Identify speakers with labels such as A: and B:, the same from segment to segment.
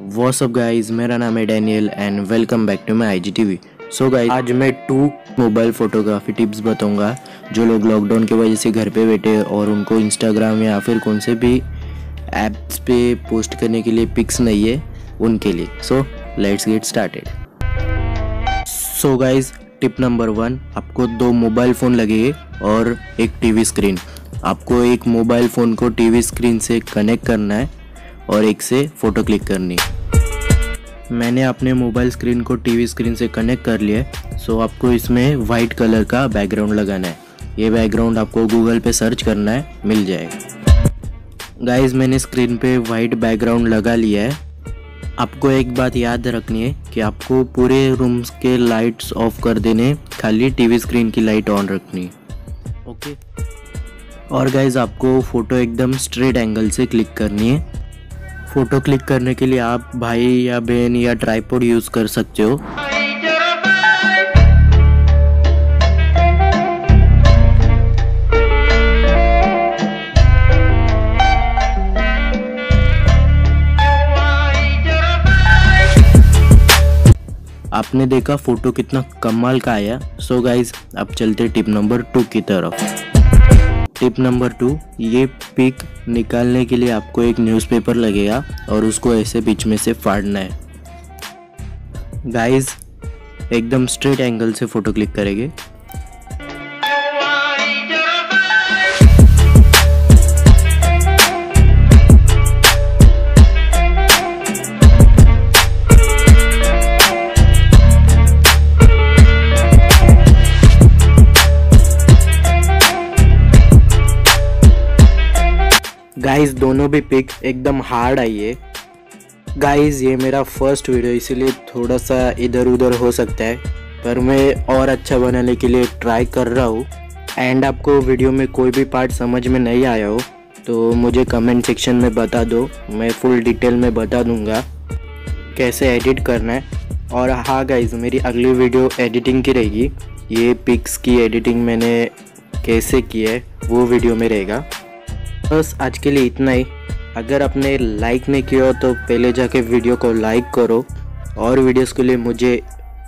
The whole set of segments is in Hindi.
A: व्हाट्सअप गाइस मेरा नाम है Daniel and welcome back to my I G T V so guys आज मैं टू मोबाइल फोटोग्राफी टिप्स बताऊँगा, जो लोग लॉकडाउन की वजह से घर पे बैठे और उनको इंस्टाग्राम या फिर कौन से भी ऐप्स पे पोस्ट करने के लिए पिक्स नहीं है, उनके लिए। So let's get started so guys tip number one आपको दो मोबाइल फ़ोन लगेंगे और एक टीवी स्क्रीन आपको एक मोबाइल फ़ोन को टीवी स्क्रीन से कनेक्ट करना है और एक से फ़ोटो क्लिक करनी। मैंने अपने मोबाइल स्क्रीन को टीवी स्क्रीन से कनेक्ट कर लिया है सो आपको इसमें वाइट कलर का बैकग्राउंड लगाना है। ये बैकग्राउंड आपको गूगल पे सर्च करना है, मिल जाएगा। गाइस मैंने स्क्रीन पे वाइट बैकग्राउंड लगा लिया है। आपको एक बात याद रखनी है कि आपको पूरे रूम्स के लाइट्स ऑफ़ कर देने खाली टीवी स्क्रीन की लाइट ऑन रखनी ओके और गाइज़ आपको फ़ोटो एकदम स्ट्रेट एंगल से क्लिक करनी है। फ़ोटो क्लिक करने के लिए आप भाई या बहन या ट्राईपोड यूज़ कर सकते हो। आपने देखा फ़ोटो कितना कमाल का आया। सो गाइज़ अब चलते टिप नंबर टू की तरफ़। टिप नंबर टू ये पिक निकालने के लिए आपको एक न्यूज़पेपर लगेगा और उसको ऐसे बीच में से फाड़ना है। गाइस एकदम स्ट्रेट एंगल से फ़ोटो क्लिक करेंगे। गाइस दोनों भी पिक एकदम हार्ड आई है गाइस ये मेरा फ़र्स्ट वीडियो इसीलिए थोड़ा सा इधर उधर हो सकता है। पर मैं और अच्छा बनाने के लिए ट्राई कर रहा हूँ। एंड आपको वीडियो में कोई भी पार्ट समझ में नहीं आया हो तो मुझे कमेंट सेक्शन में बता दो। मैं फुल डिटेल में बता दूँगा कैसे एडिट करना है। और हाँ गाइज़ मेरी अगली वीडियो एडिटिंग की रहेगी। ये पिक्स की एडिटिंग मैंने कैसे की है, वो वीडियो में रहेगा। बस आज के लिए इतना ही। अगर आपने लाइक नहीं किया तो पहले जाके वीडियो को लाइक करो और वीडियोस के लिए मुझे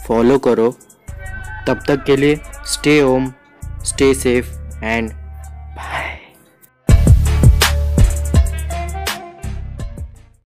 A: फॉलो करो। तब तक के लिए stay home stay safe and